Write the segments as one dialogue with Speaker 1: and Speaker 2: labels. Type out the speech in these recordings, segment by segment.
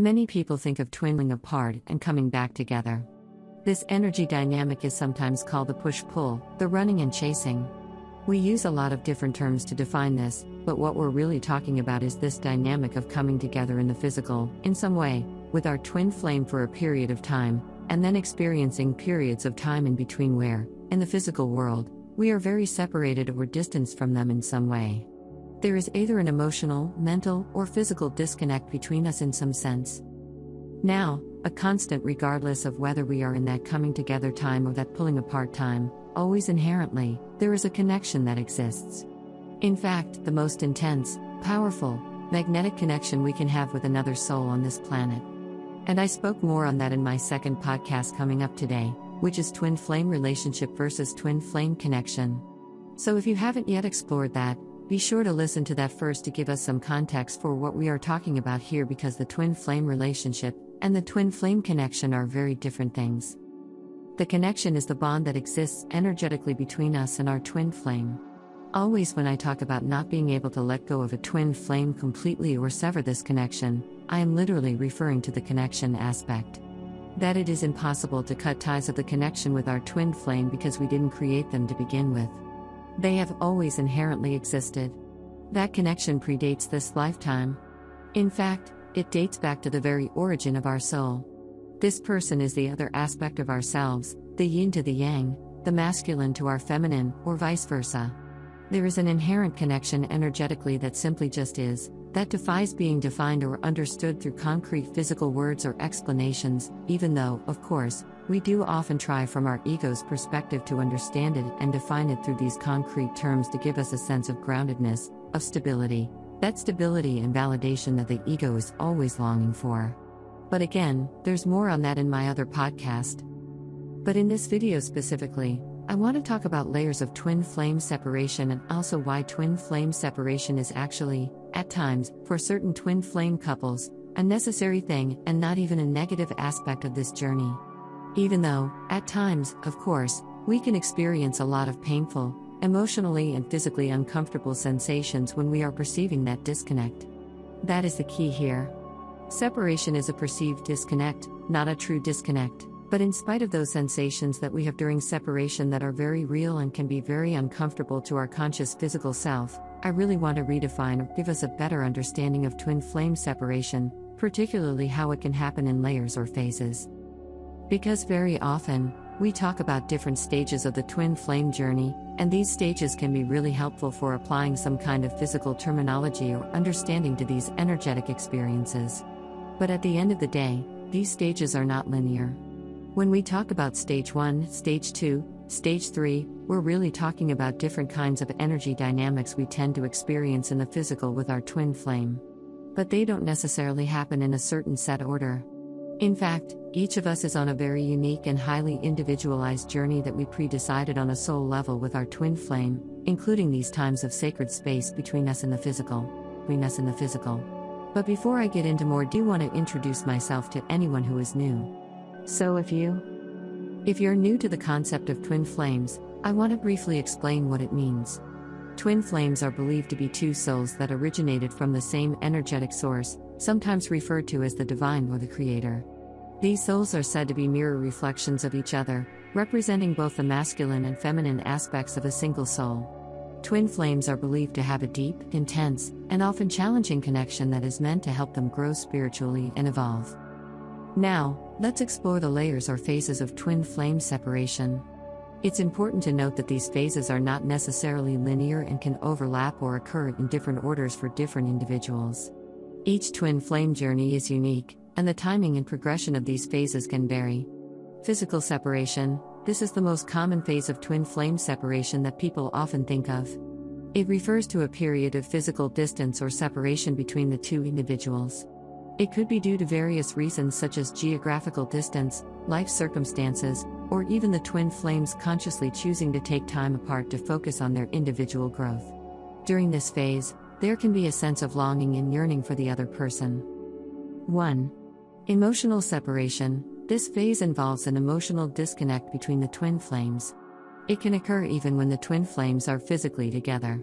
Speaker 1: Many people think of twinning apart and coming back together. This energy dynamic is sometimes called the push pull, the running and chasing. We use a lot of different terms to define this, but what we're really talking about is this dynamic of coming together in the physical, in some way, with our twin flame for a period of time, and then experiencing periods of time in between where, in the physical world, we are very separated or distanced from them in some way. There is either an emotional, mental, or physical disconnect between us in some sense. Now, a constant regardless of whether we are in that coming together time or that pulling apart time, always inherently, there is a connection that exists. In fact, the most intense, powerful, magnetic connection we can have with another soul on this planet. And I spoke more on that in my second podcast coming up today, which is twin flame relationship versus twin flame connection. So if you haven't yet explored that, be sure to listen to that first to give us some context for what we are talking about here because the twin flame relationship and the twin flame connection are very different things. The connection is the bond that exists energetically between us and our twin flame. Always, when I talk about not being able to let go of a twin flame completely or sever this connection, I am literally referring to the connection aspect. That it is impossible to cut ties of the connection with our twin flame because we didn't create them to begin with. They have always inherently existed. That connection predates this lifetime. In fact, it dates back to the very origin of our soul. This person is the other aspect of ourselves, the yin to the yang, the masculine to our feminine, or vice versa. There is an inherent connection energetically that simply just is, that defies being defined or understood through concrete physical words or explanations, even though, of course, we do often try from our ego's perspective to understand it and define it through these concrete terms to give us a sense of groundedness, of stability, that stability and validation that the ego is always longing for. But again, there's more on that in my other podcast. But in this video specifically, I want to talk about layers of twin flame separation and also why twin flame separation is actually, at times, for certain twin flame couples, a necessary thing and not even a negative aspect of this journey. Even though, at times, of course, we can experience a lot of painful, emotionally and physically uncomfortable sensations when we are perceiving that disconnect. That is the key here. Separation is a perceived disconnect, not a true disconnect. But in spite of those sensations that we have during separation that are very real and can be very uncomfortable to our conscious physical self, I really want to redefine or give us a better understanding of twin flame separation, particularly how it can happen in layers or phases. Because very often, we talk about different stages of the twin flame journey, and these stages can be really helpful for applying some kind of physical terminology or understanding to these energetic experiences. But at the end of the day, these stages are not linear. When we talk about stage 1, stage 2, stage 3, we're really talking about different kinds of energy dynamics we tend to experience in the physical with our twin flame. But they don't necessarily happen in a certain set order. In fact, each of us is on a very unique and highly individualized journey that we pre decided on a soul level with our twin flame, including these times of sacred space between us and the physical. Between us and the physical. But before I get into more, do you want to introduce myself to anyone who is new. So if you if you're new to the concept of twin flames, I want to briefly explain what it means. Twin flames are believed to be two souls that originated from the same energetic source, sometimes referred to as the divine or the creator. These souls are said to be mirror reflections of each other, representing both the masculine and feminine aspects of a single soul. Twin flames are believed to have a deep, intense, and often challenging connection that is meant to help them grow spiritually and evolve. Now, let's explore the layers or phases of twin flame separation. It's important to note that these phases are not necessarily linear and can overlap or occur in different orders for different individuals. Each twin flame journey is unique, and the timing and progression of these phases can vary. Physical separation this is the most common phase of twin flame separation that people often think of. It refers to a period of physical distance or separation between the two individuals. It could be due to various reasons such as geographical distance, life circumstances, or even the twin flames consciously choosing to take time apart to focus on their individual growth. During this phase, there can be a sense of longing and yearning for the other person. 1. Emotional separation this phase involves an emotional disconnect between the twin flames. It can occur even when the twin flames are physically together.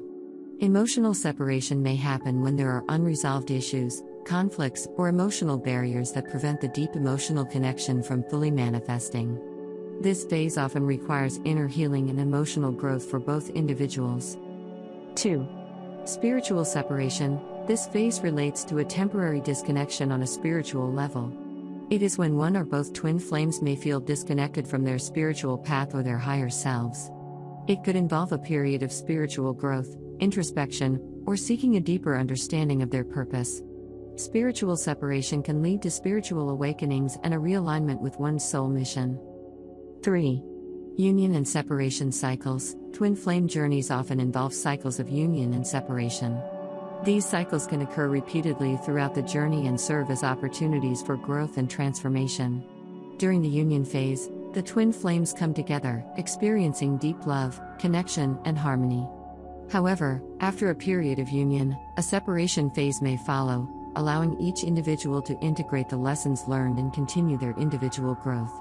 Speaker 1: Emotional separation may happen when there are unresolved issues, conflicts, or emotional barriers that prevent the deep emotional connection from fully manifesting. This phase often requires inner healing and emotional growth for both individuals. 2. Spiritual separation. This phase relates to a temporary disconnection on a spiritual level. It is when one or both twin flames may feel disconnected from their spiritual path or their higher selves. It could involve a period of spiritual growth, introspection, or seeking a deeper understanding of their purpose. Spiritual separation can lead to spiritual awakenings and a realignment with one's soul mission. 3. Union and separation cycles. Twin flame journeys often involve cycles of union and separation. These cycles can occur repeatedly throughout the journey and serve as opportunities for growth and transformation. During the union phase, the twin flames come together, experiencing deep love, connection, and harmony. However, after a period of union, a separation phase may follow, allowing each individual to integrate the lessons learned and continue their individual growth.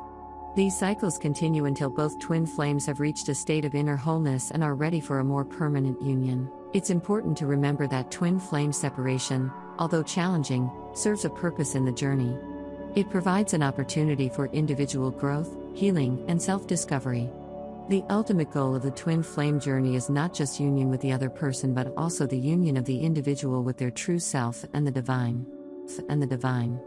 Speaker 1: These cycles continue until both twin flames have reached a state of inner wholeness and are ready for a more permanent union. It's important to remember that twin flame separation, although challenging, serves a purpose in the journey. It provides an opportunity for individual growth, healing, and self discovery. The ultimate goal of the twin flame journey is not just union with the other person but also the union of the individual with their true self and the divine. And the divine.